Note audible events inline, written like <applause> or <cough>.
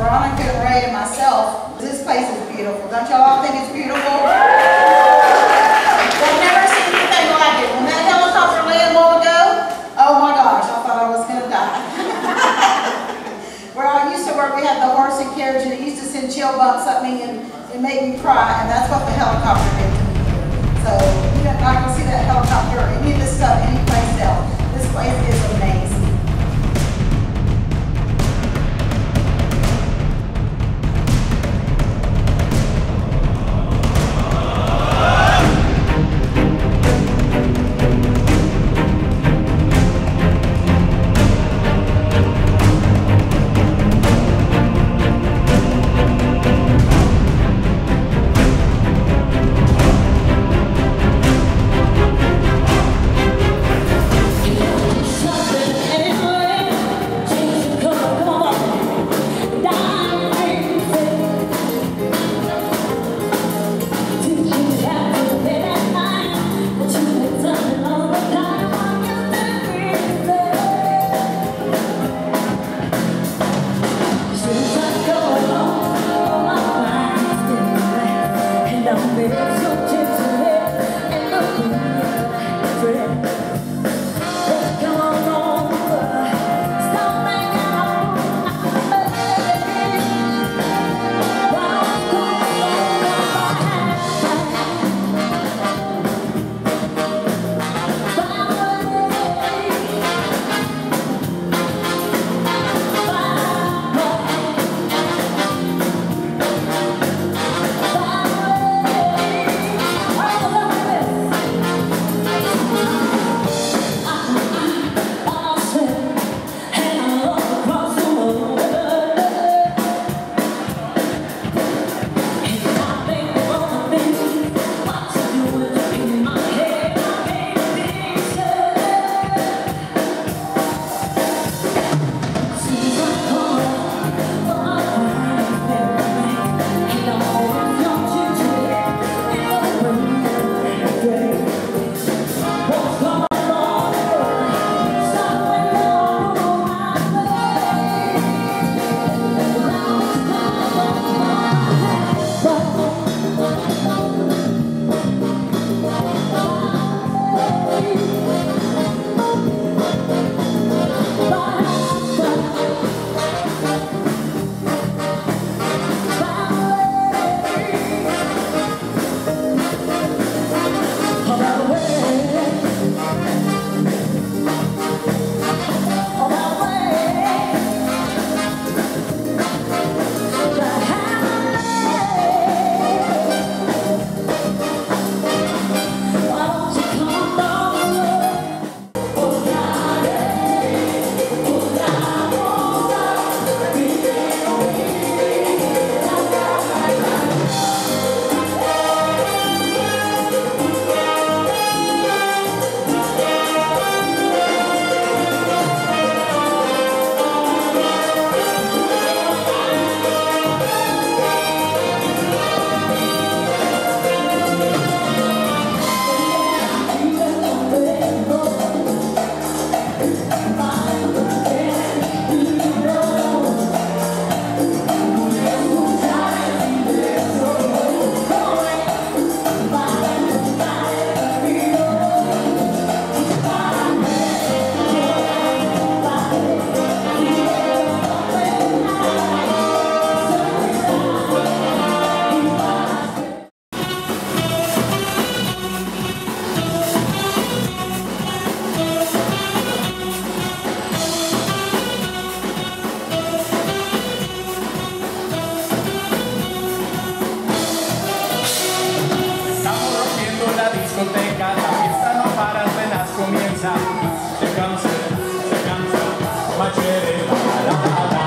Veronica and Ray and myself, this place is beautiful. Don't y'all all think it's beautiful? I've never seen anything like it. When that helicopter landed while ago, oh my gosh, I thought I was going to die. <laughs> Where I used to work, we had the horse and carriage, and it used to send chill bumps up me, and it made me cry, and that's what the helicopter did to me. So you don't, not gonna see that helicopter se cansa, se cansa, la, la, la.